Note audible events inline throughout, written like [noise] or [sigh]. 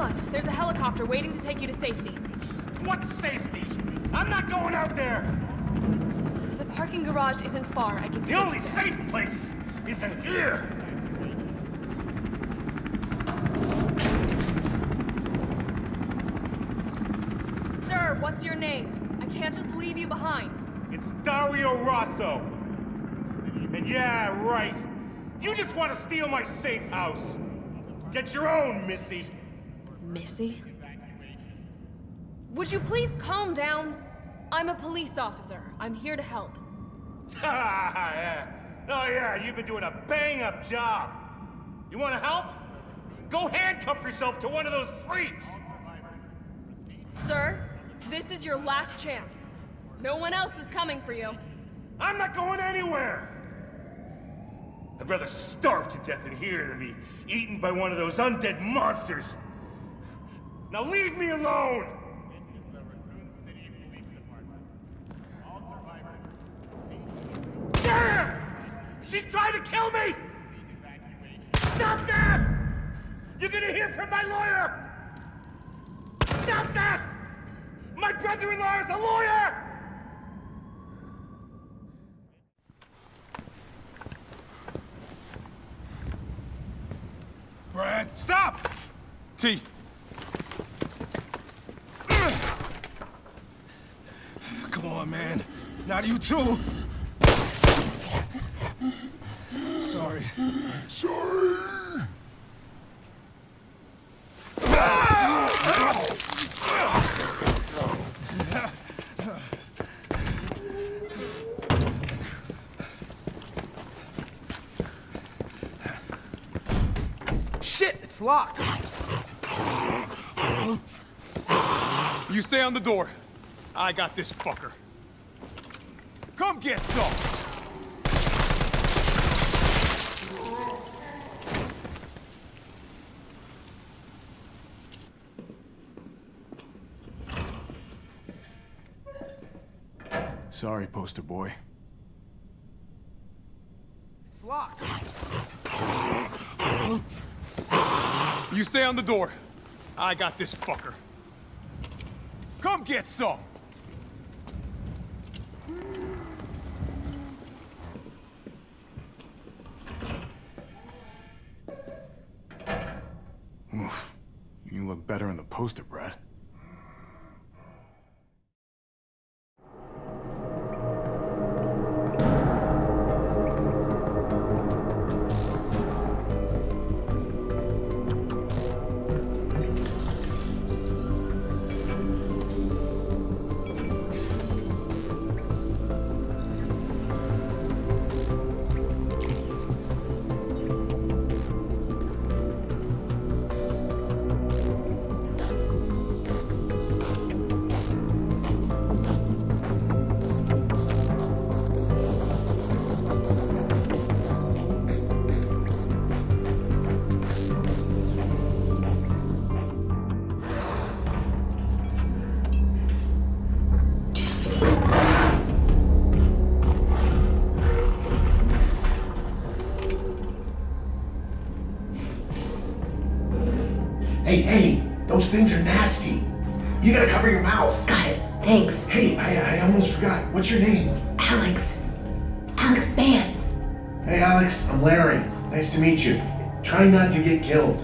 come on. There's a helicopter waiting to take you to safety. What safety? I'm not going out there! The parking garage isn't far. I can The only safe place is in here! Sir, what's your name? I can't just leave you behind. It's Dario Rosso. And yeah, right. You just want to steal my safe house. Get your own, Missy. Missy? Would you please calm down? I'm a police officer. I'm here to help. [laughs] yeah. Oh yeah, you've been doing a bang-up job. You want to help? Go handcuff yourself to one of those freaks. Sir, this is your last chance. No one else is coming for you. I'm not going anywhere. I'd rather starve to death in here than be eaten by one of those undead monsters. Now leave me alone! Damn! She's trying to kill me! Stop that! You're gonna hear from my lawyer! Stop that! My brother-in-law is a lawyer! Brad, stop! T. Come man. Not you too. Sorry. Sorry. Shit, it's locked. You stay on the door. I got this fucker. Come get some! Sorry, poster boy. It's locked. You stay on the door. I got this fucker. Come get some! Better in the poster, Brad. Things are nasty. You gotta cover your mouth. Got it. Thanks. Hey, I, I almost forgot. What's your name? Alyx. Alyx Vance. Hey, Alyx, I'm Larry. Nice to meet you. Try not to get killed.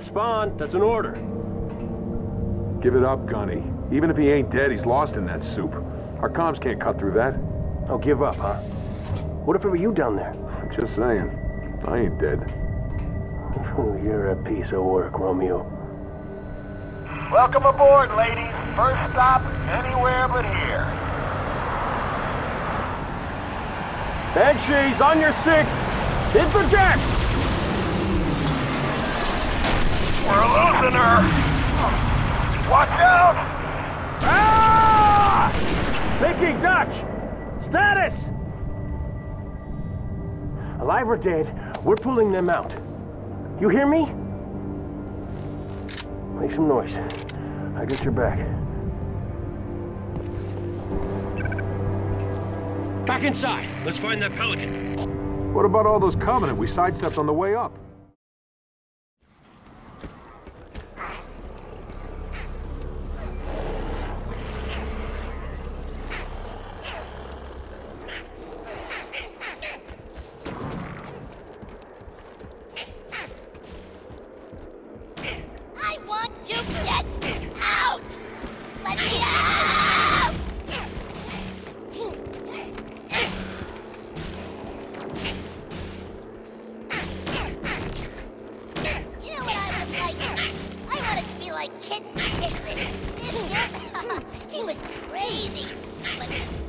Respond, that's an order. Give it up, Gunny. Even if he ain't dead, he's lost in that soup. Our comms can't cut through that. I'll give up, huh? What if it were you down there? [laughs] Just saying. I ain't dead. You're a piece of work, Romeo. Welcome aboard, ladies. First stop, anywhere but here. Banshees, on your six! Hit the deck! We're losing her. Watch out! Ah! Mickey, Dutch! Status! Alive or dead, we're pulling them out. You hear me? Make some noise. I got your back. Back inside. Let's find that pelican. What about all those Covenant we sidestepped on the way up? Kid, [laughs] he was crazy, but